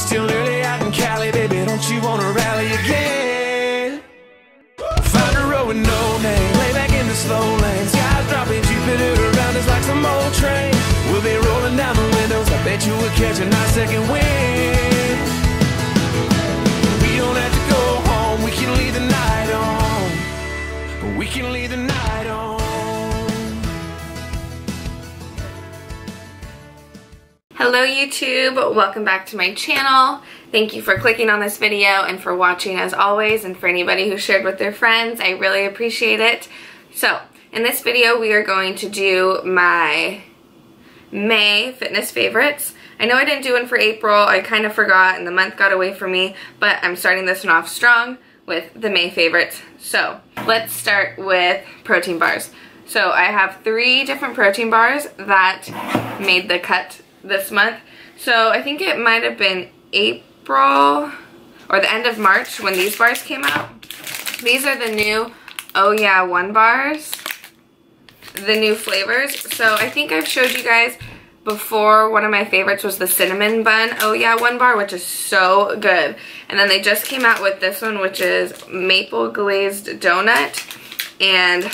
It's still early out in Cali, baby, don't you wanna rally again? Find a road with no name, lay back in the slow lane. Skies dropping, Jupiter around us like some old train. We'll be rolling down the windows, I bet you we'll catch a nice second wind. We don't have to go home, we can leave the night on. We can leave the night on. Hello YouTube, welcome back to my channel. Thank you for clicking on this video and for watching as always and for anybody who shared with their friends. I really appreciate it. So, in this video we are going to do my May fitness favorites. I know I didn't do one for April, I kind of forgot and the month got away from me, but I'm starting this one off strong with the May favorites. So, let's start with protein bars. So I have three different protein bars that made the cut this month. So I think it might have been April or the end of March when these bars came out. These are the new Oh Yeah One bars, the new flavors. So I think I've showed you guys before one of my favorites was the cinnamon bun oh yeah one bar which is so good and then they just came out with this one which is maple glazed donut and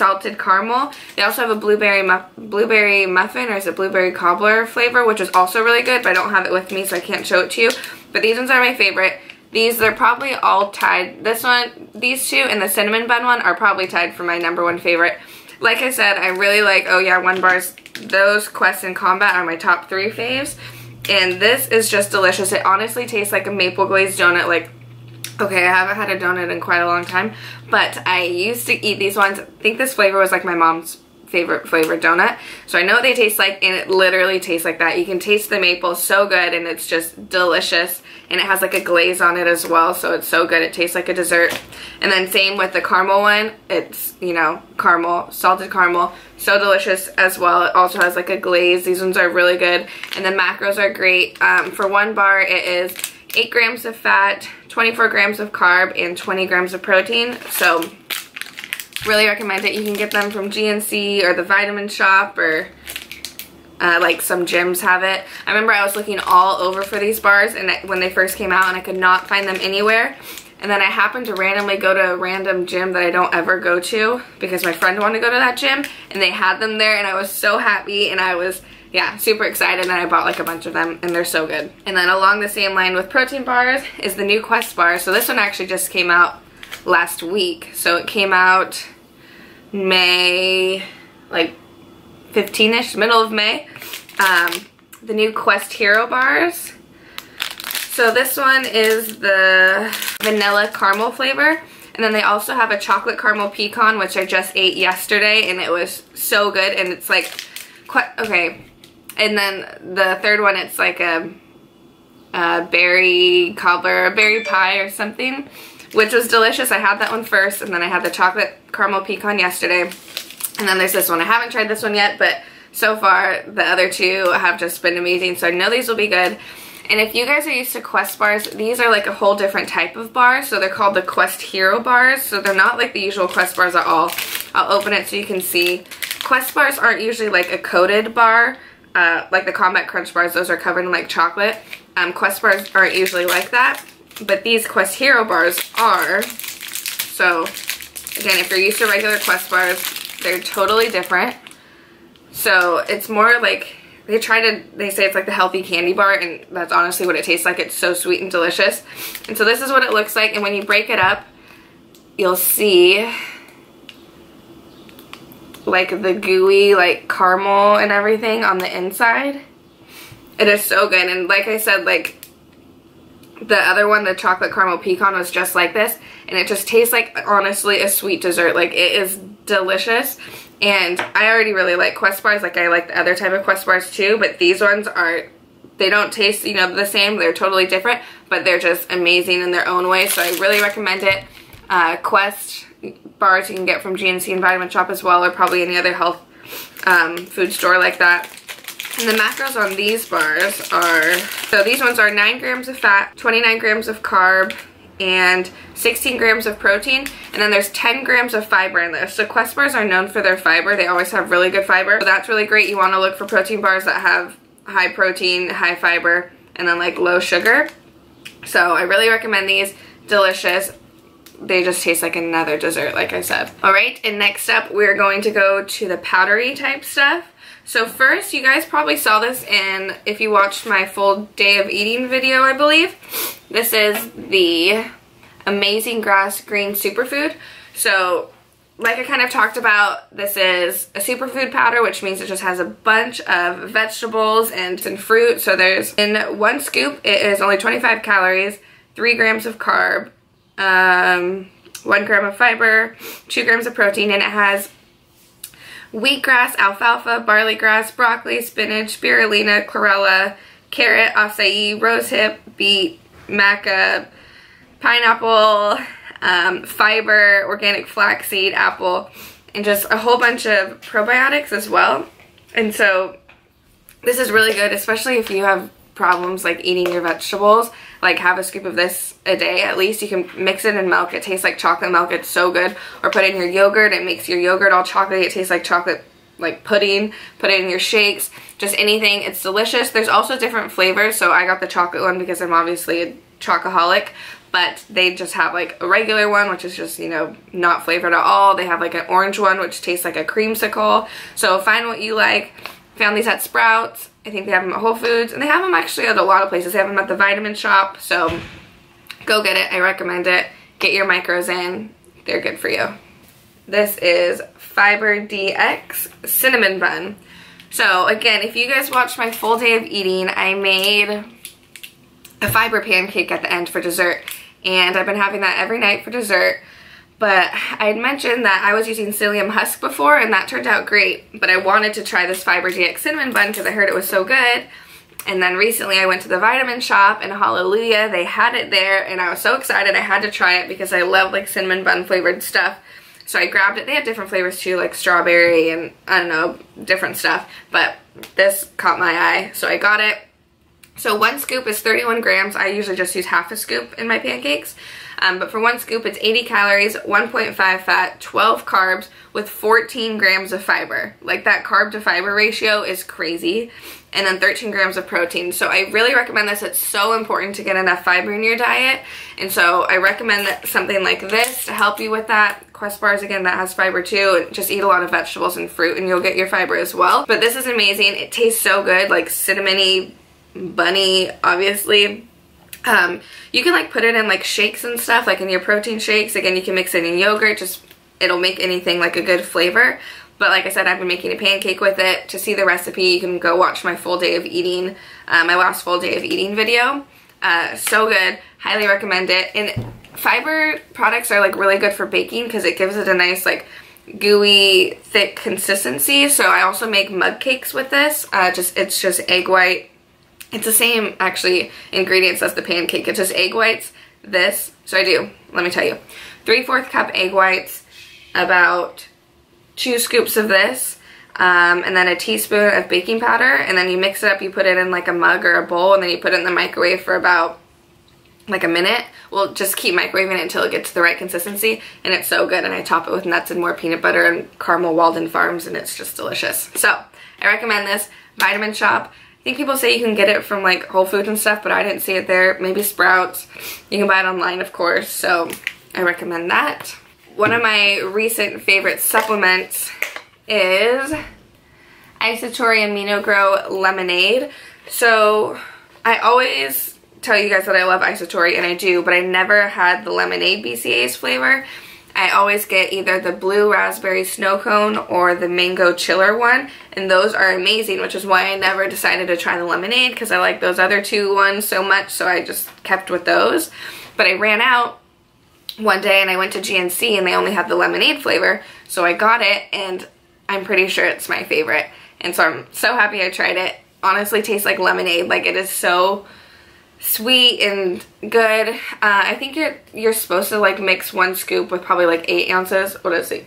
salted caramel. They also have a blueberry blueberry muffin or is it blueberry cobbler flavor which is also really good but I don't have it with me so I can't show it to you. But these ones are my favorite. These, they're probably all tied. This one, these two, and the cinnamon bun one are probably tied for my number one favorite. Like I said, I really like Oh Yeah One Bars. Those Quest and Combat are my top three faves. And this is just delicious. It honestly tastes like a maple glazed donut, like Okay, I haven't had a donut in quite a long time, but I used to eat these ones. I think this flavor was like my mom's favorite flavored donut. So I know what they taste like and it literally tastes like that. You can taste the maple so good and it's just delicious. And it has like a glaze on it as well, so it's so good. It tastes like a dessert. And then same with the caramel one. It's, you know, caramel, salted caramel. So delicious as well. It also has like a glaze. These ones are really good. And the macros are great. Um, for one bar, it is 8 grams of fat, 24 grams of carb, and 20 grams of protein. So really recommend it. You can get them from GNC or the Vitamin Shoppe or uh, like some gyms have it. I remember I was looking all over for these bars and when they first came out and I could not find them anywhere. And then I happened to randomly go to a random gym that I don't ever go to because my friend wanted to go to that gym and they had them there and I was so happy and I was yeah, super excited and I bought like a bunch of them and they're so good. And then along the same line with protein bars is the new Quest bar. So this one actually just came out last week. So it came out May, like 15-ish, middle of May. Um, the new Quest Hero bars. So this one is the vanilla caramel flavor. And then they also have a chocolate caramel pecan, which I just ate yesterday, and it was so good. And it's like, quite, okay. And then the third one, it's like a, a berry cobbler, a berry pie or something, which was delicious. I had that one first, and then I had the chocolate caramel pecan yesterday. And then there's this one. I haven't tried this one yet, but so far the other two have just been amazing. So I know these will be good. And if you guys are used to Quest bars, these are like a whole different type of bar. So they're called the Quest Hero bars. So they're not like the usual Quest bars at all. I'll open it so you can see. Quest bars aren't usually like a coated bar. Uh, like the Combat Crunch bars, those are covered in like chocolate. Um, Quest bars aren't usually like that. But these Quest Hero bars are. So again, if you're used to regular Quest bars, they're totally different. So it's more like they try to, they say it's like the healthy candy bar and that's honestly what it tastes like. It's so sweet and delicious. And so this is what it looks like and when you break it up, you'll see like the gooey like caramel and everything on the inside. It is so good and like I said like the other one, the chocolate caramel pecan was just like this and it just tastes like honestly a sweet dessert. Like it is delicious and I already really like Quest bars. Like I like the other type of Quest bars too, but these ones are, they don't taste, you know, the same. They're totally different, but they're just amazing in their own way. So I really recommend it. Uh, Quest bars you can get from GNC and Vitamin Shoppe as well, or probably any other health um, food store like that. And the macros on these bars are, so these ones are 9 grams of fat, 29 grams of carb, and 16 grams of protein and then there's 10 grams of fiber in this. So Quest bars are known for their fiber. They always have really good fiber. So that's really great. You want to look for protein bars that have high protein, high fiber, and then like low sugar. So I really recommend these. Delicious. They just taste like another dessert, like I said. All right, and next up, we're going to go to the powdery type stuff. So first, you guys probably saw this in, if you watched my full day of eating video, I believe. This is the Amazing Grass Green Superfood. So like I kind of talked about, this is a superfood powder, which means it just has a bunch of vegetables and some fruit. So there's, in one scoop, it is only 25 calories, 3 grams of carb, um, 1 gram of fiber, 2 grams of protein, and it has wheatgrass, alfalfa, barley grass, broccoli, spinach, spirulina, chlorella, carrot, acai, rosehip, beet, maca, pineapple, um, fiber, organic flaxseed, apple, and just a whole bunch of probiotics as well. And so this is really good, especially if you have problems like eating your vegetables. Like have a scoop of this a day at least. You can mix it in milk. It tastes like chocolate milk. It's so good. Or put it in your yogurt. It makes your yogurt all chocolatey. It tastes like chocolate like pudding. Put it in your shakes. Just anything. It's delicious. There's also different flavors. So I got the chocolate one because I'm obviously a chocoholic but they just have like a regular one which is just you know not flavored at all they have like an orange one which tastes like a creamsicle so find what you like found these at Sprouts I think they have them at Whole Foods and they have them actually at a lot of places. They have them at the vitamin shop so go get it. I recommend it. Get your micros in. They're good for you. This is Fiber DX cinnamon bun. So again if you guys watched my full day of eating I made a fiber pancake at the end for dessert and I've been having that every night for dessert. But I had mentioned that I was using psyllium husk before and that turned out great. But I wanted to try this Fiber cinnamon bun because I heard it was so good. And then recently I went to the vitamin shop and hallelujah, they had it there and I was so excited I had to try it because I love like cinnamon bun flavored stuff. So I grabbed it. They have different flavors too, like strawberry and I don't know, different stuff. But this caught my eye, so I got it. So one scoop is 31 grams. I usually just use half a scoop in my pancakes. Um, but for one scoop, it's 80 calories, 1.5 fat, 12 carbs, with 14 grams of fiber. Like that carb to fiber ratio is crazy. And then 13 grams of protein. So I really recommend this. It's so important to get enough fiber in your diet. And so I recommend something like this to help you with that. Quest bars, again, that has fiber too. Just eat a lot of vegetables and fruit and you'll get your fiber as well. But this is amazing. It tastes so good, like cinnamony bunny, obviously. Um, you can like put it in like shakes and stuff, like in your protein shakes. Again, you can mix it in yogurt, just it'll make anything like a good flavor. But like I said, I've been making a pancake with it. To see the recipe, you can go watch my full day of eating, uh, my last full day of eating video. Uh, so good. Highly recommend it. And fiber products are like really good for baking because it gives it a nice like gooey, thick consistency. So I also make mug cakes with this. Uh, just It's just egg white, it's the same, actually, ingredients as the pancake. It's just egg whites, this. So I do, let me tell you. 3 4th cup egg whites, about two scoops of this, um, and then a teaspoon of baking powder, and then you mix it up, you put it in like a mug or a bowl, and then you put it in the microwave for about like a minute. We'll just keep microwaving it until it gets to the right consistency, and it's so good, and I top it with nuts and more peanut butter and caramel Walden Farms, and it's just delicious. So, I recommend this. Vitamin Shoppe. I think people say you can get it from like Whole Foods and stuff, but I didn't see it there. Maybe Sprouts. You can buy it online, of course, so I recommend that. One of my recent favorite supplements is Isatori Amino Grow Lemonade. So I always tell you guys that I love Isatori, and I do, but I never had the lemonade BCAAs flavor. I always get either the blue raspberry snow cone or the mango chiller one and those are amazing which is why I never decided to try the lemonade because I like those other two ones so much so I just kept with those. But I ran out one day and I went to GNC and they only had the lemonade flavor so I got it and I'm pretty sure it's my favorite. And so I'm so happy I tried it. Honestly tastes like lemonade like it is so sweet and good. Uh, I think you're you're supposed to like mix one scoop with probably like eight ounces. What is it?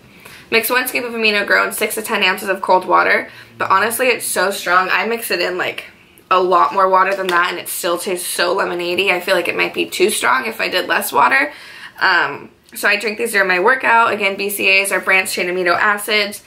Mix one scoop of Amino Grow and six to ten ounces of cold water. But honestly, it's so strong. I mix it in like a lot more water than that and it still tastes so lemonade I feel like it might be too strong if I did less water. Um, so I drink these during my workout. Again, BCAAs are branched chain amino acids.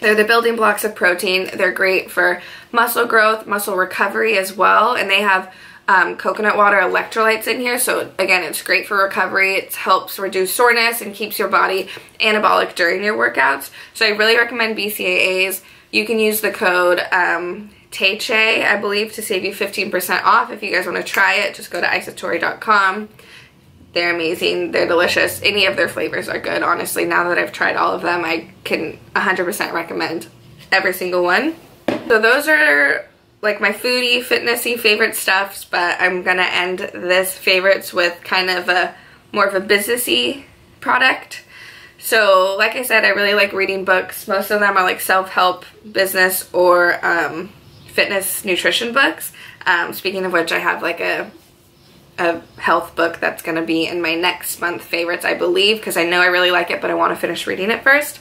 They're the building blocks of protein. They're great for muscle growth, muscle recovery as well. And they have um, coconut water electrolytes in here. So again, it's great for recovery. It helps reduce soreness and keeps your body anabolic during your workouts. So I really recommend BCAAs. You can use the code um, TAYCHE, I believe, to save you 15% off. If you guys want to try it, just go to isatori.com. They're amazing. They're delicious. Any of their flavors are good, honestly. Now that I've tried all of them, I can 100% recommend every single one. So those are like my foodie, fitnessy favorite stuffs, but I'm gonna end this favorites with kind of a more of a businessy product. So like I said, I really like reading books. Most of them are like self-help, business, or um, fitness nutrition books. Um, speaking of which, I have like a a health book that's going to be in my next month favorites, I believe, because I know I really like it, but I want to finish reading it first.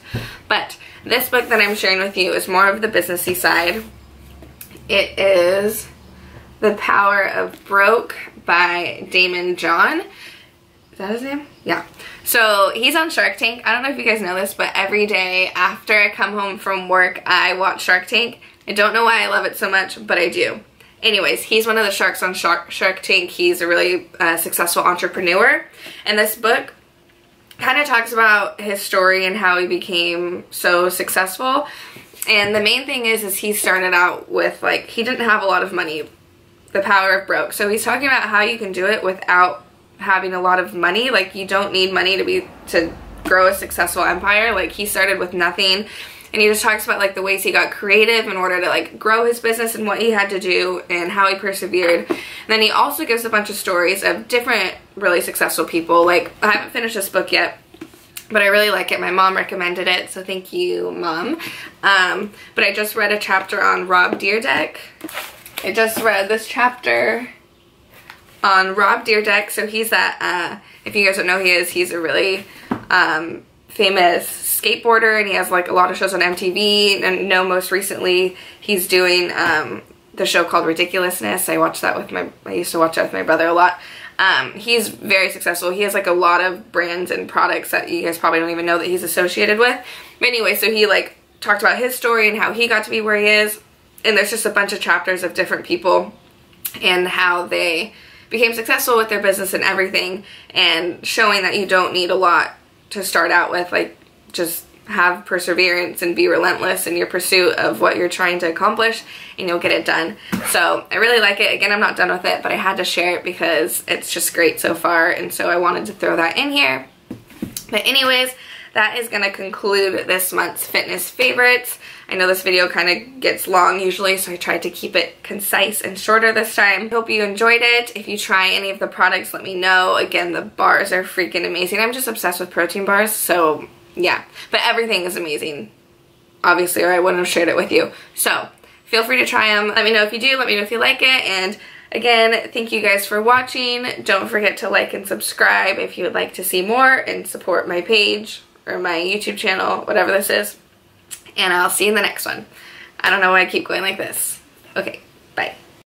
But this book that I'm sharing with you is more of the businessy side. It is The Power of Broke by Daymond John. Is that his name? Yeah. So he's on Shark Tank. I don't know if you guys know this, but every day after I come home from work, I watch Shark Tank. I don't know why I love it so much, but I do. Anyways, he's one of the sharks on Shark, Shark Tank. He's a really uh, successful entrepreneur. And this book kind of talks about his story and how he became so successful. And the main thing is, is he started out with like, he didn't have a lot of money. The power of broke. So he's talking about how you can do it without having a lot of money. Like you don't need money to be, to grow a successful empire. Like he started with nothing and he just talks about like the ways he got creative in order to like grow his business and what he had to do and how he persevered. And then he also gives a bunch of stories of different really successful people. Like I haven't finished this book yet, but I really like it. My mom recommended it, so thank you, mom. Um, but I just read a chapter on Rob Dyrdek. I just read this chapter on Rob Dyrdek. So he's that, uh, if you guys don't know who he is, he's a really um, famous skateboarder and he has like a lot of shows on MTV and know most recently he's doing um, the show called Ridiculousness. I watched that with my, I used to watch that with my brother a lot. Um, he's very successful. He has like a lot of brands and products that you guys probably don't even know that he's associated with. But anyway, so he like talked about his story and how he got to be where he is. And there's just a bunch of chapters of different people and how they became successful with their business and everything and showing that you don't need a lot to start out with. Like just have perseverance and be relentless in your pursuit of what you're trying to accomplish and you'll get it done. So I really like it. Again, I'm not done with it, but I had to share it because it's just great so far and so I wanted to throw that in here. But anyways, that is going to conclude this month's fitness favorites. I know this video kind of gets long usually, so I tried to keep it concise and shorter this time. Hope you enjoyed it. If you try any of the products, let me know. Again, the bars are freaking amazing. I'm just obsessed with protein bars, so yeah, but everything is amazing, obviously, or I wouldn't have shared it with you. So feel free to try them. Let me know if you do. Let me know if you like it. And again, thank you guys for watching. Don't forget to like and subscribe if you would like to see more and support my page or my YouTube channel, whatever this is. And I'll see you in the next one. I don't know why I keep going like this. Okay.